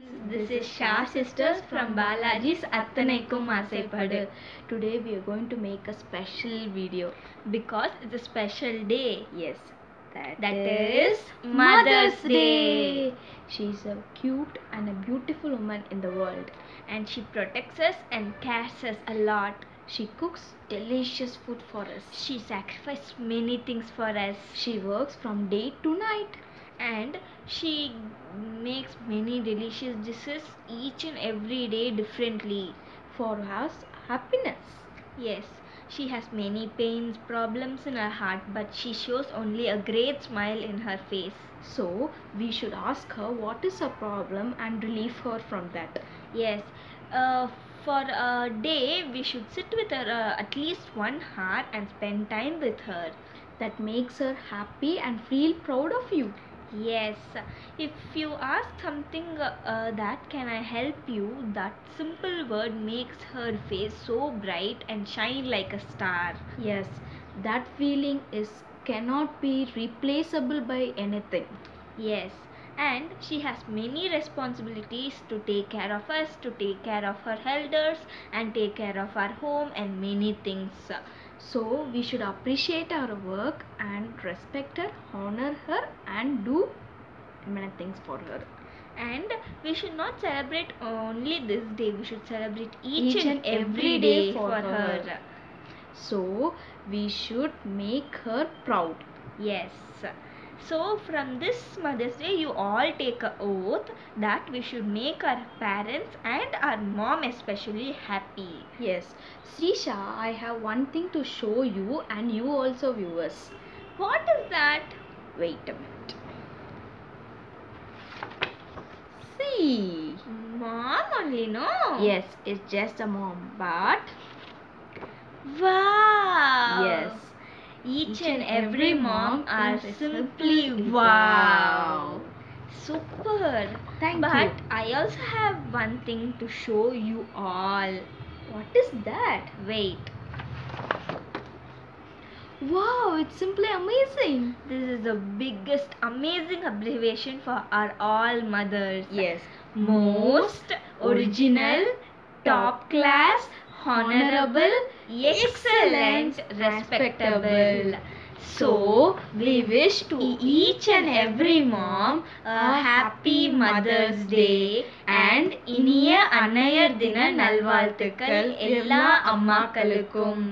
This is Shah sisters from Balaji's Athanaikum Asaipadu. Today we are going to make a special video. Because it's a special day. Yes, that, That is Mother's Day. She's a cute and a beautiful woman in the world. And she protects us and cares us a lot. She cooks delicious food for us. She sacrifices many things for us. She works from day to night. And she makes many delicious dishes each and every day differently. For us, happiness. Yes, she has many pains, problems in her heart, but she shows only a great smile in her face. So we should ask her what is her problem and relieve her from that. Yes, uh, for a day we should sit with her uh, at least one hour and spend time with her. That makes her happy and feel proud of you. Yes, if you ask something uh, that can I help you, that simple word makes her face so bright and shine like a star. Yes, that feeling is cannot be replaceable by anything. Yes, and she has many responsibilities to take care of us, to take care of her elders, and take care of our home and many things. So we should appreciate our work and respect her, honor her, and do many things for her. And we should not celebrate only this day, we should celebrate each, Each and every day day for for her. her. So we should make her proud. Yes. So from this Mother's Day, you all take a oath that we should make our parents and our mom especially happy. Yes, Srisha, I have one thing to show you and you also viewers. What is that? Wait a minute. See. Mom only, no? Yes, it's just a mom, but Wow. yes, Each and every mom are simply wow. Super. Thank but you. But I also have one thing to show you all. What is that? Wait. Wow, it's simply amazing. This is the biggest amazing abbreviation for our all mothers. Yes, Most original, top class, honorable, excellent, respectable. So, we wish to each and every mom a happy Mother's Day and இனிய அன்னையர் தின நல்வாழ்த்துக்கள் எல்லா அம்மாக்களுக்கும்.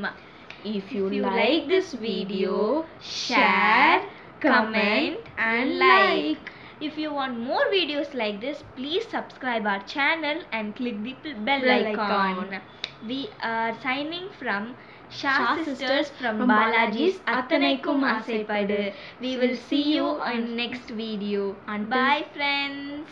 if you, If you like this video, share, comment and like. like. If you want more videos like this, please subscribe our channel and click the p- bell, Bell icon. icon. We are signing from Shah, Shah Sisters from from Balaji's Balaji's Athanaikum Asaipadu. We will see you in next video. Until- Bye friends.